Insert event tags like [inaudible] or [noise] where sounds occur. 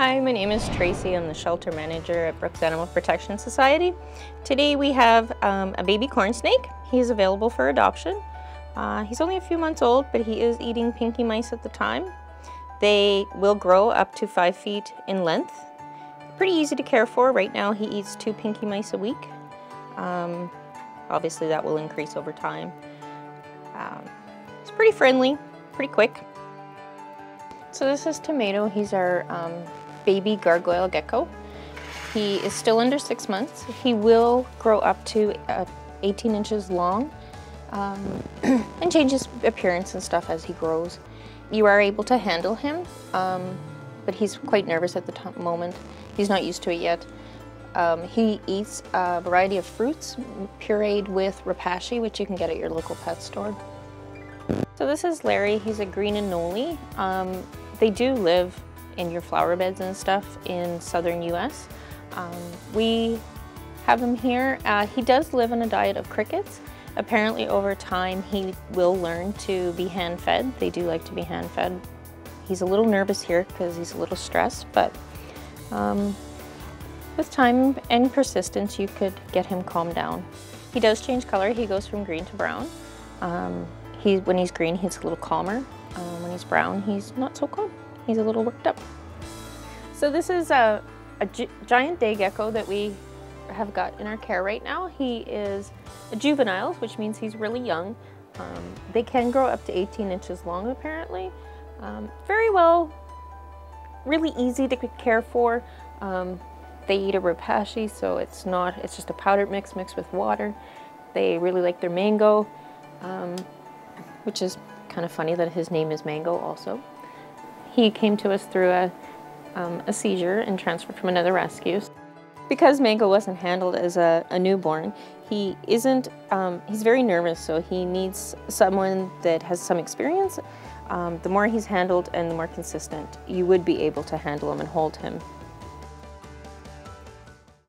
Hi, my name is Tracy. I'm the shelter manager at Brooks Animal Protection Society. Today we have um, a baby corn snake. He's available for adoption. Uh, he's only a few months old, but he is eating pinky mice at the time. They will grow up to five feet in length. Pretty easy to care for. Right now he eats two pinky mice a week. Um, obviously that will increase over time. Um, he's pretty friendly, pretty quick. So this is Tomato. He's our um, baby gargoyle gecko. He is still under six months. He will grow up to uh, 18 inches long um, [clears throat] and change his appearance and stuff as he grows. You are able to handle him, um, but he's quite nervous at the moment. He's not used to it yet. Um, he eats a variety of fruits pureed with Repashy, which you can get at your local pet store. So this is Larry. He's a green anole. Um, they do live in your flower beds and stuff in southern US. Um, we have him here. Uh, he does live on a diet of crickets. Apparently over time he will learn to be hand-fed. They do like to be hand-fed. He's a little nervous here because he's a little stressed, but um, with time and persistence you could get him calmed down. He does change color. He goes from green to brown. Um, he, when he's green, he's a little calmer. Um, when he's brown, he's not so calm. He's a little worked up. So this is a, a giant day gecko that we have got in our care right now. He is a juvenile, which means he's really young. Um, they can grow up to 18 inches long apparently. Um, very well, really easy to care for. Um, they eat a repashy, so it's not, it's just a powdered mix mixed with water. They really like their mango, um, which is kind of funny that his name is Mango also. He came to us through a, um, a seizure and transferred from another rescue. Because Mango wasn't handled as a, a newborn, he isn't, um, he's very nervous, so he needs someone that has some experience. Um, the more he's handled and the more consistent, you would be able to handle him and hold him